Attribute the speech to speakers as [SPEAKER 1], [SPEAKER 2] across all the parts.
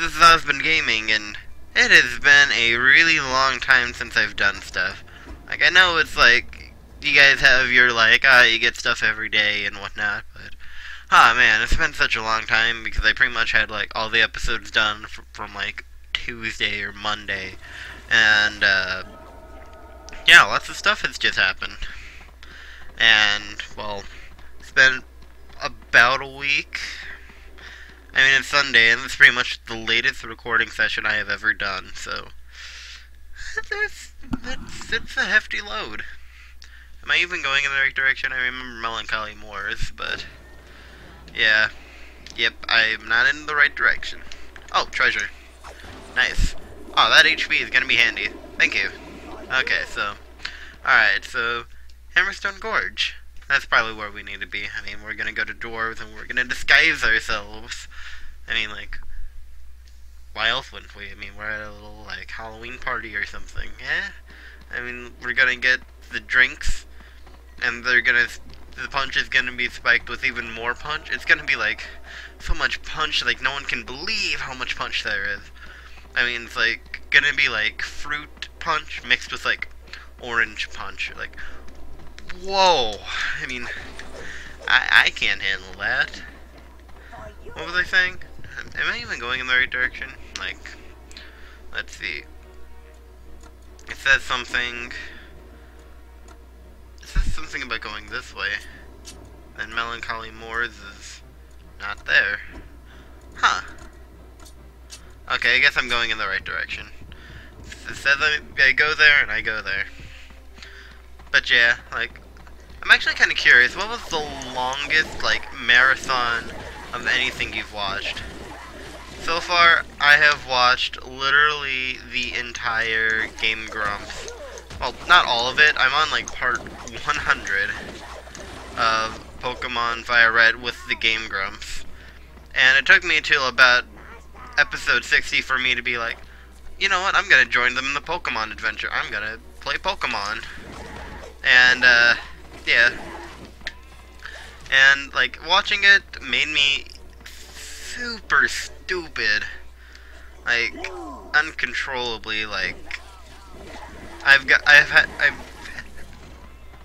[SPEAKER 1] this is Osban Gaming, and it has been a really long time since I've done stuff. Like, I know it's like, you guys have your, like, ah, you get stuff every day and whatnot, but, ah, man, it's been such a long time because I pretty much had, like, all the episodes done from, from like, Tuesday or Monday, and, uh, yeah, lots of stuff has just happened. And, well, it's been about a week, I mean, it's Sunday, and it's pretty much the latest recording session I have ever done, so... It's, it's, it's a hefty load. Am I even going in the right direction? I remember Melancholy Moors, but... Yeah. Yep, I'm not in the right direction. Oh, treasure. Nice. Oh, that HP is gonna be handy. Thank you. Okay, so... Alright, so... Hammerstone Gorge. That's probably where we need to be. I mean, we're gonna go to dwarves and we're gonna disguise ourselves. I mean, like, why else wouldn't we? I mean, we're at a little, like, Halloween party or something. Yeah? I mean, we're gonna get the drinks, and they're gonna, the punch is gonna be spiked with even more punch. It's gonna be, like, so much punch, like, no one can believe how much punch there is. I mean, it's, like, gonna be, like, fruit punch mixed with, like, orange punch. Like, Whoa! I mean, I, I can't handle that. What was I saying? Am I even going in the right direction? Like, let's see. It says something... It says something about going this way. And Melancholy Moors is not there. Huh. Okay, I guess I'm going in the right direction. It says I, I go there, and I go there. But yeah, like, I'm actually kind of curious, what was the longest, like, marathon of anything you've watched? So far, I have watched literally the entire Game Grumps. Well, not all of it, I'm on, like, part 100 of Pokemon Fire Red with the Game Grumps. And it took me until about episode 60 for me to be like, you know what, I'm gonna join them in the Pokemon adventure. I'm gonna play Pokemon. And, uh, yeah. And, like, watching it made me super stupid. Like, uncontrollably, like, I've got, I've had, I've,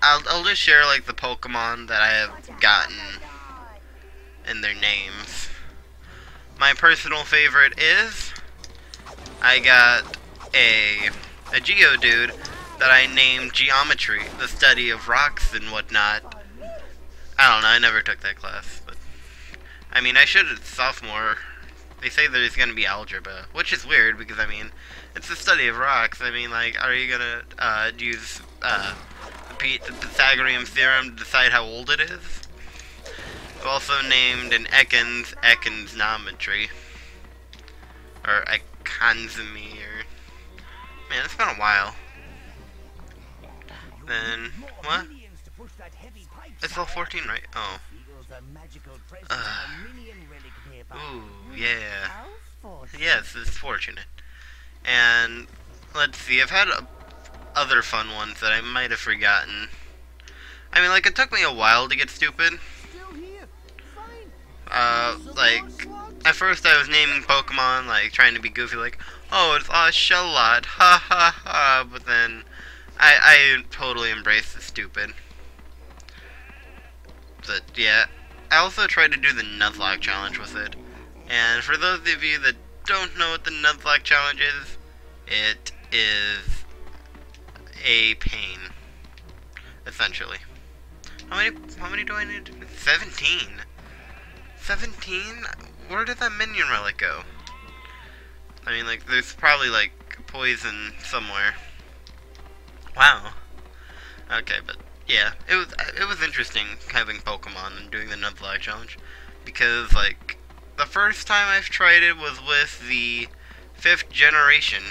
[SPEAKER 1] I'll, I'll just share, like, the Pokemon that I have gotten and their names. My personal favorite is, I got a, a Geodude that I named geometry, the study of rocks and whatnot. I don't know, I never took that class, but I mean, I should at sophomore. They say there's going to be algebra, which is weird because I mean, it's the study of rocks. I mean, like, are you gonna uh, use uh, the, Pythagorean theorem to decide how old it is? Also named an Ekans Ekansnometry, or Ekansomy, or man, it's been a while. Then, what? It's all 14, right? Oh. Uh, ooh, yeah. Yes, it's fortunate. And, let's see, I've had other fun ones that I might have forgotten. I mean, like, it took me a while to get stupid. Uh, like, at first I was naming Pokemon, like, trying to be goofy, like, oh, it's Oshawott, ha ha ha, but then I, I totally embrace the stupid. But yeah, I also tried to do the Nuzlocke challenge with it. And for those of you that don't know what the Nuzlocke challenge is, it is a pain, essentially. How many, how many do I need? 17. 17? Where did that minion relic go? I mean, like, there's probably, like, poison somewhere. Wow. Okay, but yeah, it was it was interesting having Pokemon and doing the Nuzlocke challenge because like the first time I've tried it was with the fifth generation.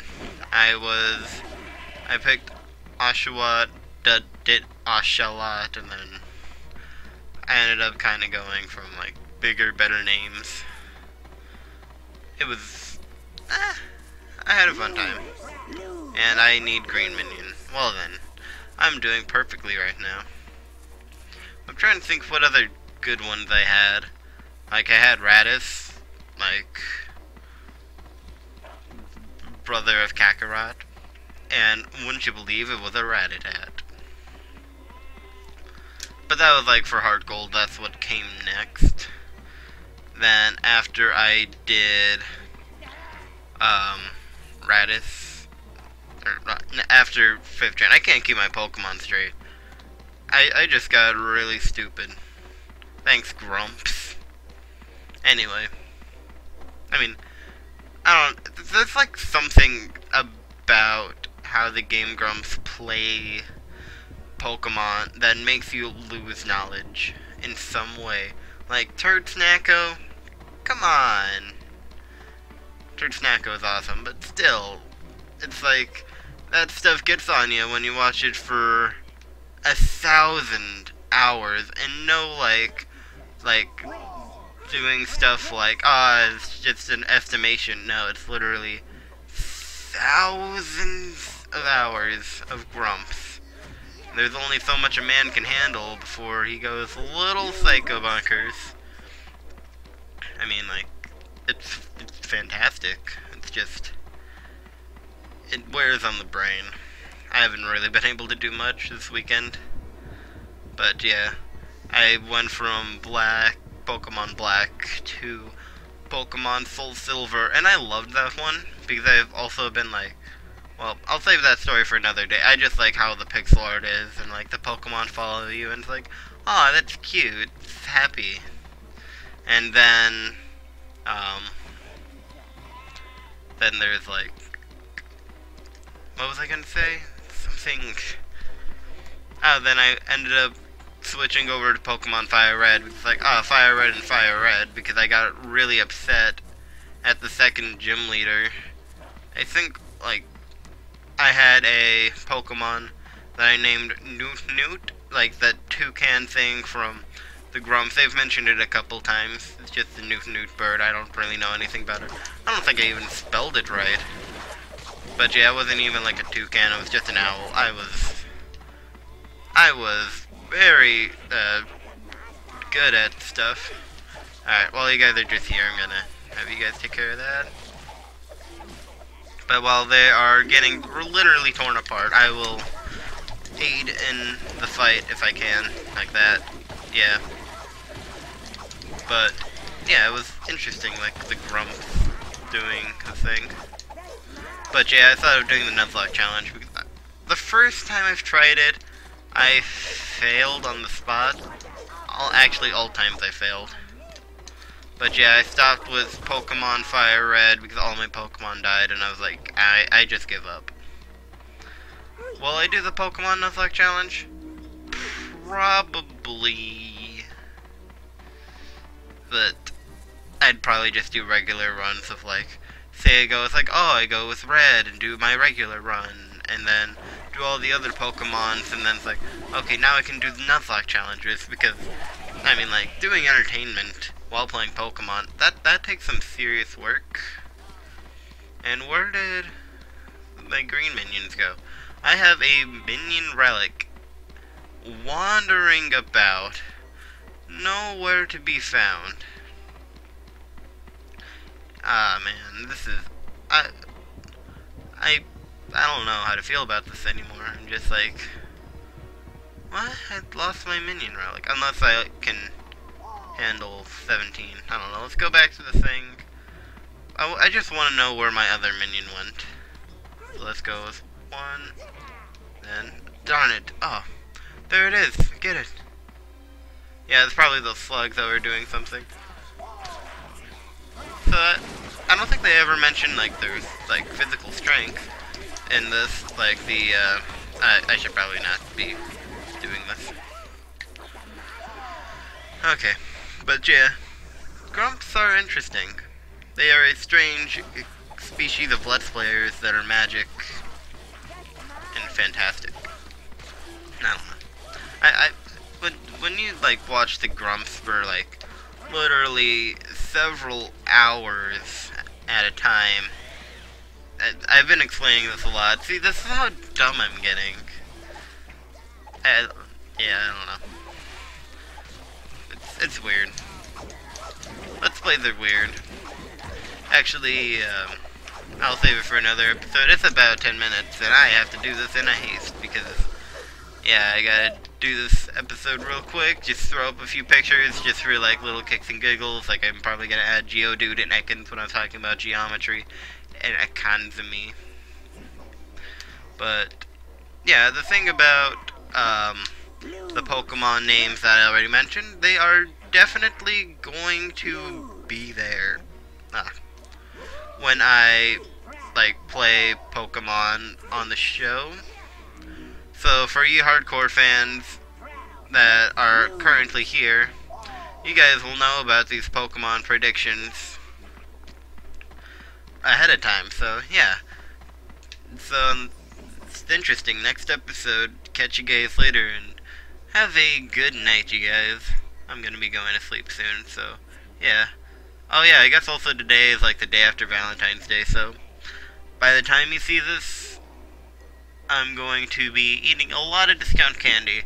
[SPEAKER 1] I was I picked Oshawott, did Oshawott, and then I ended up kind of going from like bigger, better names. It was, eh, I had a fun time, and I need Green Minion. Well then, I'm doing perfectly right now. I'm trying to think what other good ones I had. Like, I had Raditz. Like, brother of Kakarot. And wouldn't you believe it was a Rattata. But that was like for Heart Gold, that's what came next. Then after I did um, Raditz, after 5th gen, I can't keep my Pokemon straight. I, I just got really stupid. Thanks, Grumps. Anyway. I mean, I don't, there's like something about how the Game Grumps play Pokemon that makes you lose knowledge in some way. Like Turd Snacko, come on. Turd Snacko is awesome, but still, it's like that stuff gets on you when you watch it for a thousand hours and no like like doing stuff like ah oh, it's just an estimation. No, it's literally thousands of hours of grumps there's only so much a man can handle before he goes little psycho bonkers. I mean, like, it's, it's fantastic. It's just, it wears on the brain. I haven't really been able to do much this weekend. But yeah, I went from Black, Pokemon Black, to Pokemon Soul Silver, and I loved that one because I've also been like well, I'll save that story for another day. I just like how the pixel art is, and like the Pokemon follow you, and it's like, oh, that's cute. It's happy. And then, um, then there's like, what was I gonna say? Something. Oh, then I ended up switching over to Pokemon Fire Red. It's like, oh, Fire Red and Fire Red, because I got really upset at the second gym leader. I think, like, I had a Pokemon that I named Newt Newt, like that toucan thing from the Grumps. They've mentioned it a couple times. It's just the Newt Newt bird. I don't really know anything about it. I don't think I even spelled it right. But yeah, it wasn't even like a toucan. It was just an owl. I was... I was very, uh, good at stuff. Alright, while you guys are just here, I'm gonna have you guys take care of that. But while they are getting literally torn apart, I will aid in the fight if I can, like that. Yeah. But, yeah, it was interesting, like, the Grump doing the thing. But yeah, I thought of doing the Nuzlocke challenge, because the first time I've tried it, I failed on the spot. All, actually, all times I failed. But yeah, I stopped with Pokemon Fire Red because all my Pokemon died, and I was like, I, I just give up. Will I do the Pokemon Nuzlocke Challenge? Probably. But I'd probably just do regular runs of like, say I go with like, oh, I go with Red and do my regular run, and then do all the other Pokemons, and then it's like, okay, now I can do the Nuzlocke challenges because, I mean, like, doing entertainment while playing Pokemon. That that takes some serious work. And where did my green minions go? I have a minion relic wandering about, nowhere to be found. Ah man, this is I I I don't know how to feel about this anymore. I'm just like what? I lost my minion relic. Unless I can handle 17. I don't know. Let's go back to the thing. I, I just want to know where my other minion went. So let's go with one. Then, darn it. Oh, there it is. Get it. Yeah, it's probably those slugs that were doing something. So, I don't think they ever mentioned, like, there's, like, physical strength in this. Like, the, uh, I, I should probably not be doing this. Okay. But yeah, Grumps are interesting. They are a strange species of Let's Players that are magic and fantastic. I don't know. I, I when, when you, like, watch the Grumps for, like, literally several hours at a time, I, have been explaining this a lot. See, this is how dumb I'm getting. I, yeah, I don't know. It's weird. Let's play the weird. Actually, um, I'll save it for another episode. It's about 10 minutes, and I have to do this in a haste because, yeah, I gotta do this episode real quick. Just throw up a few pictures, just for like little kicks and giggles. Like I'm probably gonna add Geodude and Ekans when I'm talking about geometry and economy. But yeah, the thing about um, the Pokemon names that I already mentioned, they are definitely going to be there. Ah. When I like play Pokemon on the show. So for you hardcore fans that are currently here, you guys will know about these Pokemon predictions ahead of time. So yeah. So um, it's interesting. Next episode, catch you guys later and have a good night, you guys. I'm gonna be going to sleep soon, so yeah. Oh yeah, I guess also today is like the day after Valentine's Day, so by the time you see this, I'm going to be eating a lot of discount candy.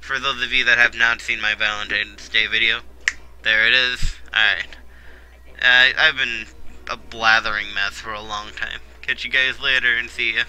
[SPEAKER 1] For those of you that have not seen my Valentine's Day video, there it is. Alright. Uh, I've been a blathering mess for a long time. Catch you guys later and see ya.